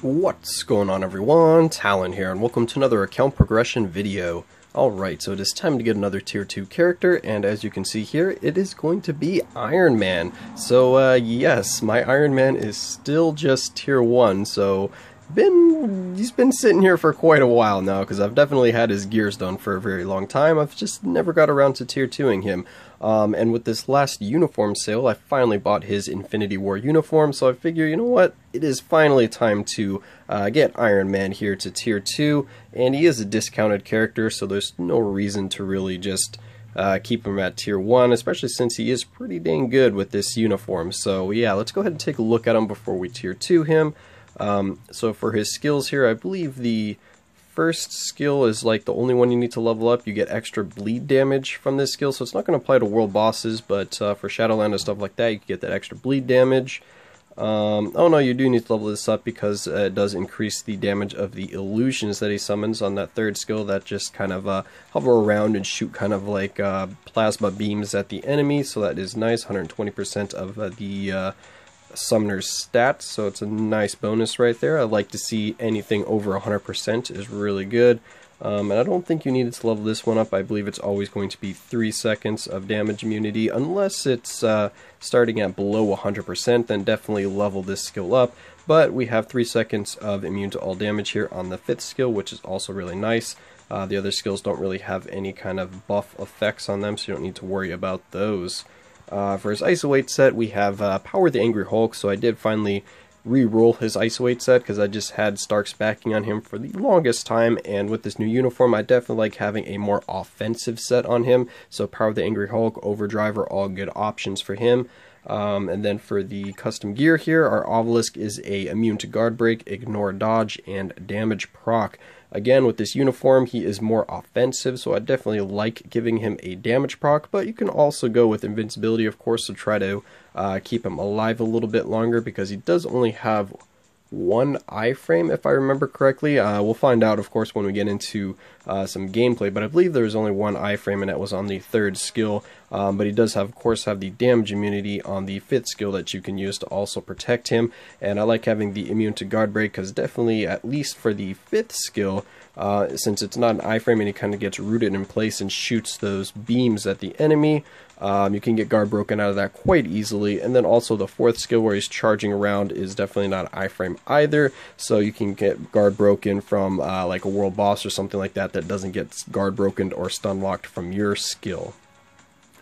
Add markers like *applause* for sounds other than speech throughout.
What's going on everyone? Talen here and welcome to another account progression video. Alright, so it is time to get another tier 2 character and as you can see here, it is going to be Iron Man. So uh, yes, my Iron Man is still just tier 1, so been he's been sitting here for quite a while now because I've definitely had his gears done for a very long time. I've just never got around to tier 2ing him. Um, and with this last uniform sale, I finally bought his Infinity War uniform, so I figure, you know what, it is finally time to uh, get Iron Man here to tier 2, and he is a discounted character, so there's no reason to really just uh, keep him at tier 1, especially since he is pretty dang good with this uniform. So yeah, let's go ahead and take a look at him before we tier 2 him. Um, so for his skills here, I believe the first skill is like the only one you need to level up. You get extra bleed damage from this skill, so it's not going to apply to world bosses, but uh, for Shadowland and stuff like that, you get that extra bleed damage. Um, oh no, you do need to level this up because uh, it does increase the damage of the illusions that he summons on that third skill that just kind of uh, hover around and shoot kind of like uh, plasma beams at the enemy, so that is nice, 120% of uh, the summoner's stats, so it's a nice bonus right there. I like to see anything over 100% is really good. Um, and I don't think you needed to level this one up. I believe it's always going to be 3 seconds of damage immunity. Unless it's uh, starting at below 100%, then definitely level this skill up. But we have 3 seconds of immune to all damage here on the 5th skill, which is also really nice. Uh, the other skills don't really have any kind of buff effects on them, so you don't need to worry about those. Uh, for his Iso-8 set, we have uh, Power the Angry Hulk, so I did finally re-roll his Iso-8 set because I just had Stark's backing on him for the longest time, and with this new uniform, I definitely like having a more offensive set on him. So Power the Angry Hulk, Overdrive are all good options for him. Um, and then for the custom gear here, our Obelisk is a immune to guard break, ignore dodge, and damage proc. Again, with this uniform, he is more offensive, so I definitely like giving him a damage proc, but you can also go with invincibility, of course, to try to uh, keep him alive a little bit longer, because he does only have one iframe, if I remember correctly. Uh, we'll find out, of course, when we get into uh, some gameplay, but I believe there was only one iframe, and that was on the third skill. Um, but he does, have, of course, have the damage immunity on the fifth skill that you can use to also protect him. And I like having the immune to guard break, because definitely, at least for the fifth skill, uh, since it's not an iframe and he kind of gets rooted in place and shoots those beams at the enemy, um, you can get guard broken out of that quite easily. And then also the fourth skill where he's charging around is definitely not iframe either. So you can get guard broken from uh, like a world boss or something like that that doesn't get guard broken or stun locked from your skill.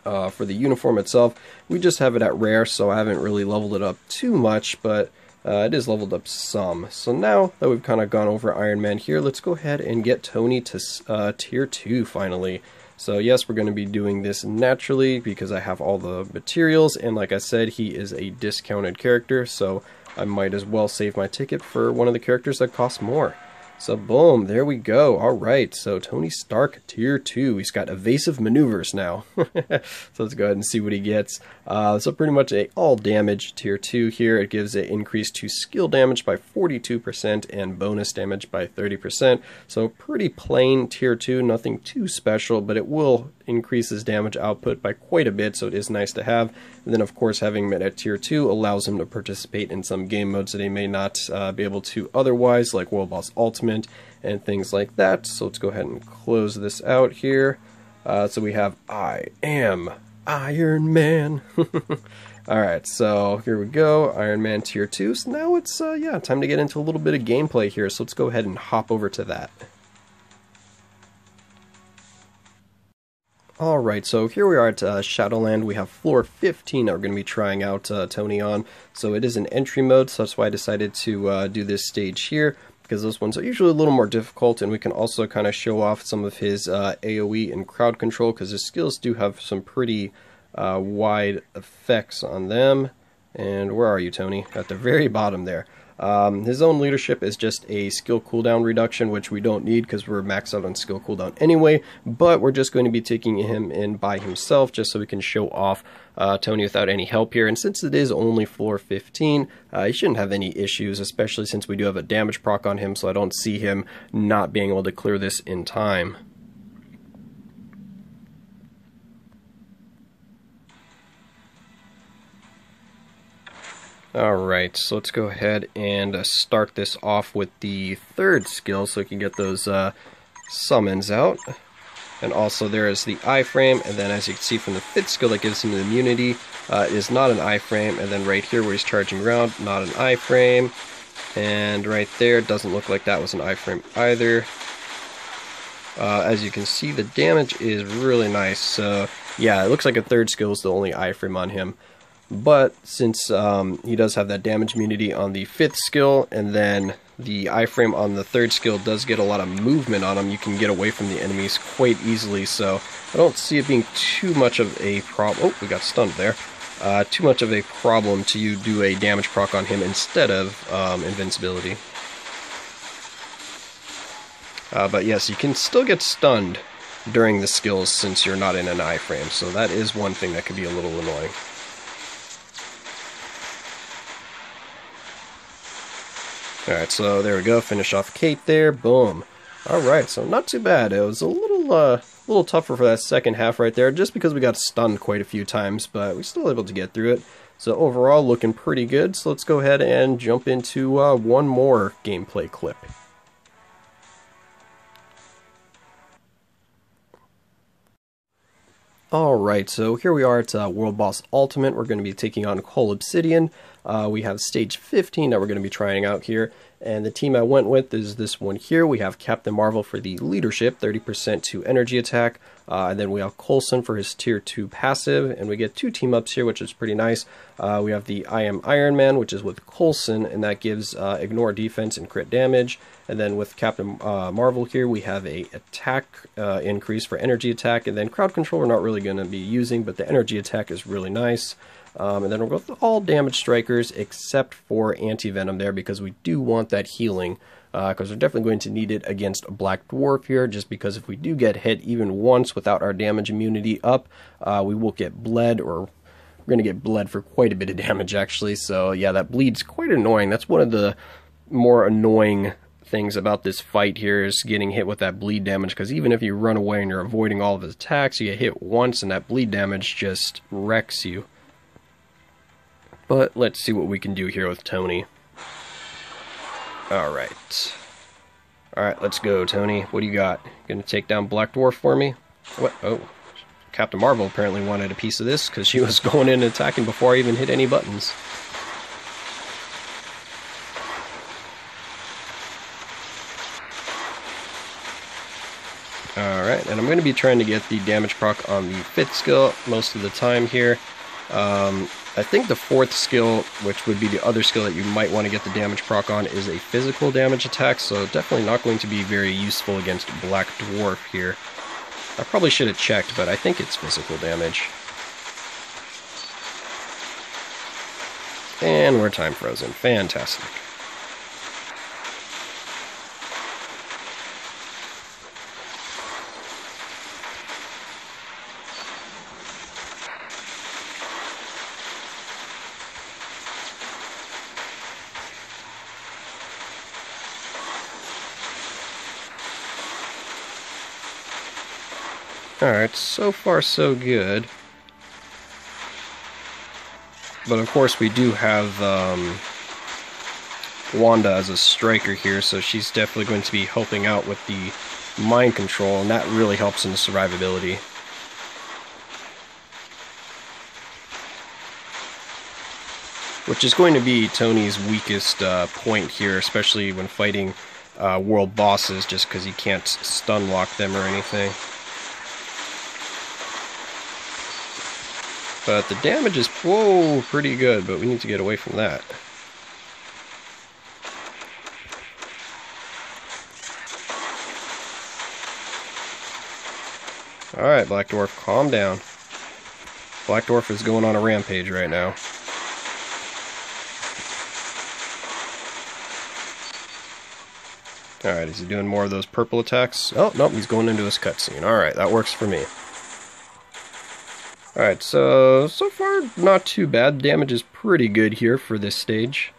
Uh, for the uniform itself, we just have it at rare, so I haven't really leveled it up too much, but uh, it is leveled up some. So now that we've kind of gone over Iron Man here, let's go ahead and get Tony to uh, tier 2 finally. So yes, we're going to be doing this naturally because I have all the materials, and like I said, he is a discounted character, so I might as well save my ticket for one of the characters that costs more. So boom, there we go. All right, so Tony Stark tier two. He's got evasive maneuvers now. *laughs* so let's go ahead and see what he gets. Uh, so pretty much a all damage tier two here. It gives an increase to skill damage by 42% and bonus damage by 30%. So pretty plain tier two, nothing too special, but it will increase his damage output by quite a bit, so it is nice to have. And then of course having him at tier two allows him to participate in some game modes that he may not uh, be able to otherwise, like World Boss Ultimate and things like that. So let's go ahead and close this out here. Uh, so we have I am Iron Man. *laughs* Alright, so here we go, Iron Man Tier 2. So now it's, uh, yeah, time to get into a little bit of gameplay here, so let's go ahead and hop over to that. Alright, so here we are at uh, Shadowland. We have floor 15 that we're going to be trying out uh, Tony on. So it is an entry mode, so that's why I decided to uh, do this stage here because those ones are usually a little more difficult and we can also kind of show off some of his uh, AoE and crowd control because his skills do have some pretty uh, wide effects on them. And where are you, Tony? At the very bottom there. Um, his own leadership is just a skill cooldown reduction, which we don't need because we're maxed out on skill cooldown anyway, but we're just going to be taking him in by himself just so we can show off uh, Tony without any help here. And since it is only floor 15, uh, he shouldn't have any issues, especially since we do have a damage proc on him, so I don't see him not being able to clear this in time. Alright, so let's go ahead and uh, start this off with the third skill so we can get those uh, summons out. And also there is the iframe, and then as you can see from the fifth skill that gives him the immunity, uh, is not an iframe, and then right here where he's charging around, not an iframe. And right there, doesn't look like that was an iframe either. Uh, as you can see, the damage is really nice. So yeah, it looks like a third skill is the only iframe on him. But since um, he does have that damage immunity on the fifth skill, and then the iframe on the third skill does get a lot of movement on him, you can get away from the enemies quite easily. So I don't see it being too much of a problem. Oh, we got stunned there. Uh, too much of a problem to you do a damage proc on him instead of um, invincibility. Uh, but yes, you can still get stunned during the skills since you're not in an iframe, so that is one thing that could be a little annoying. Alright, so there we go. Finish off Kate there. Boom. Alright, so not too bad. It was a little uh, little tougher for that second half right there, just because we got stunned quite a few times, but we still able to get through it. So overall, looking pretty good. So let's go ahead and jump into uh, one more gameplay clip. Alright, so here we are at uh, World Boss Ultimate. We're going to be taking on Cull Obsidian. Uh, we have stage 15 that we're going to be trying out here. And the team I went with is this one here. We have Captain Marvel for the leadership, 30% to energy attack. Uh, and then we have Coulson for his tier 2 passive. And we get two team ups here, which is pretty nice. Uh, we have the I am Iron Man, which is with Coulson, and that gives uh, ignore defense and crit damage. And then with Captain uh, Marvel here, we have a attack uh, increase for energy attack. And then crowd control we're not really going to be using, but the energy attack is really nice. Um, and then we'll go with all damage strikers except for anti-venom there because we do want that healing because uh, we're definitely going to need it against a black dwarf here just because if we do get hit even once without our damage immunity up uh, we will get bled or we're going to get bled for quite a bit of damage actually. So yeah that bleed's quite annoying. That's one of the more annoying things about this fight here is getting hit with that bleed damage because even if you run away and you're avoiding all of his attacks you get hit once and that bleed damage just wrecks you but let's see what we can do here with Tony. Alright. Alright, let's go, Tony. What do you got? Gonna take down Black Dwarf for me? What? Oh. Captain Marvel apparently wanted a piece of this because she was *laughs* going in and attacking before I even hit any buttons. Alright, and I'm going to be trying to get the damage proc on the 5th skill most of the time here. Um, I think the fourth skill, which would be the other skill that you might want to get the damage proc on, is a physical damage attack, so definitely not going to be very useful against Black Dwarf here. I probably should have checked, but I think it's physical damage. And we're time frozen. Fantastic. Alright, so far so good. But of course we do have um, Wanda as a striker here, so she's definitely going to be helping out with the mind control, and that really helps in the survivability. Which is going to be Tony's weakest uh, point here, especially when fighting uh, world bosses, just because he can't stun lock them or anything. But the damage is, whoa, pretty good, but we need to get away from that. Alright, Black Dwarf, calm down. Black Dwarf is going on a rampage right now. Alright, is he doing more of those purple attacks? Oh, nope, he's going into his cutscene. Alright, that works for me. Alright, so, so far, not too bad. Damage is pretty good here for this stage.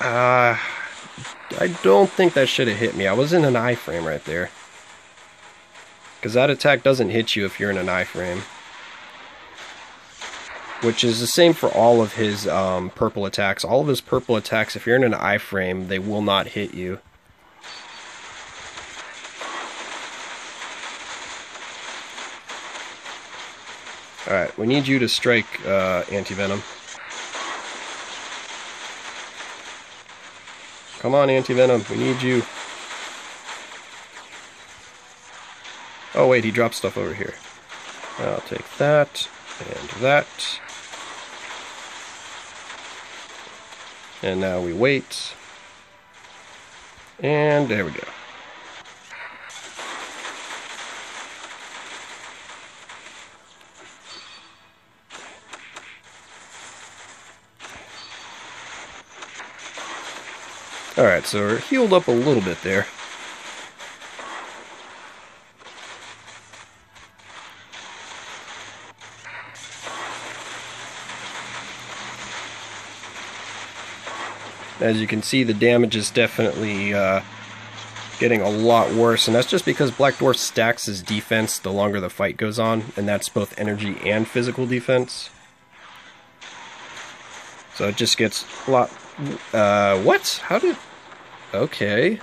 Uh, I don't think that should have hit me. I was in an iframe right there. Because that attack doesn't hit you if you're in an iframe. which is the same for all of his um, purple attacks. All of his purple attacks, if you're in an iframe, they will not hit you. Alright, we need you to strike uh, Anti-Venom. Come on, Anti-Venom, we need you. Oh wait, he dropped stuff over here. I'll take that, and that. And now we wait. And there we go. Alright, so we're healed up a little bit there. As you can see, the damage is definitely uh, getting a lot worse, and that's just because Black Dwarf stacks his defense the longer the fight goes on, and that's both energy and physical defense. So it just gets a lot... Uh, what? How did... Okay.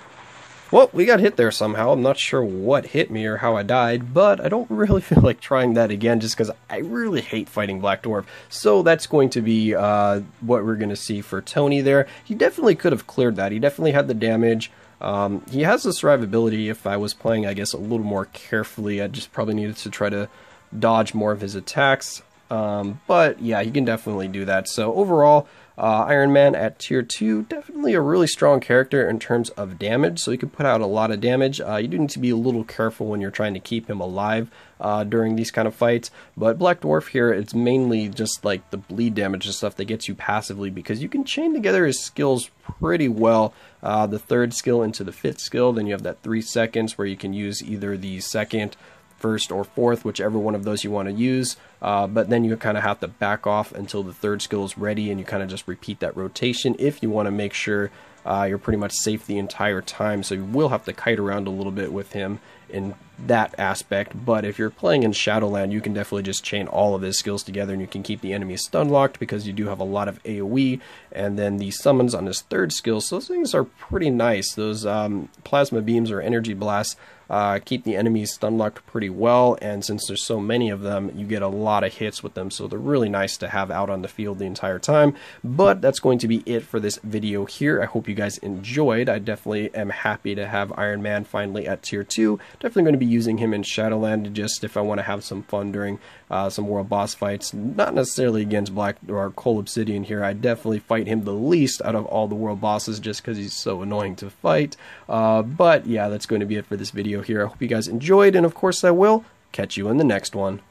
Well, we got hit there somehow. I'm not sure what hit me or how I died, but I don't *laughs* really feel like trying that again just because I really hate fighting Black Dwarf. So that's going to be uh, what we're going to see for Tony there. He definitely could have cleared that. He definitely had the damage. Um, he has the survivability. If I was playing, I guess, a little more carefully, I just probably needed to try to dodge more of his attacks. Um, but yeah, he can definitely do that. So overall, uh, Iron Man at tier 2, definitely a really strong character in terms of damage, so he can put out a lot of damage. Uh, you do need to be a little careful when you're trying to keep him alive uh, during these kind of fights, but Black Dwarf here, it's mainly just like the bleed damage and stuff that gets you passively because you can chain together his skills pretty well. Uh, the third skill into the fifth skill, then you have that three seconds where you can use either the second first or fourth, whichever one of those you want to use. Uh, but then you kind of have to back off until the third skill is ready, and you kind of just repeat that rotation if you want to make sure uh, you're pretty much safe the entire time. So you will have to kite around a little bit with him in that aspect. But if you're playing in Shadowland, you can definitely just chain all of his skills together and you can keep the enemy stun locked because you do have a lot of AoE. And then the summons on his third skill, so those things are pretty nice. Those um, plasma beams or energy blasts uh, keep the enemies stun locked pretty well, and since there's so many of them, you get a lot of hits with them, so they're really nice to have out on the field the entire time. But that's going to be it for this video here. I hope you guys enjoyed. I definitely am happy to have Iron Man finally at tier 2. Definitely going to be using him in Shadowland just if I want to have some fun during uh, some world boss fights. Not necessarily against Black or Cull Obsidian here. I definitely fight him the least out of all the world bosses just because he's so annoying to fight. Uh, but yeah, that's going to be it for this video here. I hope you guys enjoyed, and of course I will catch you in the next one.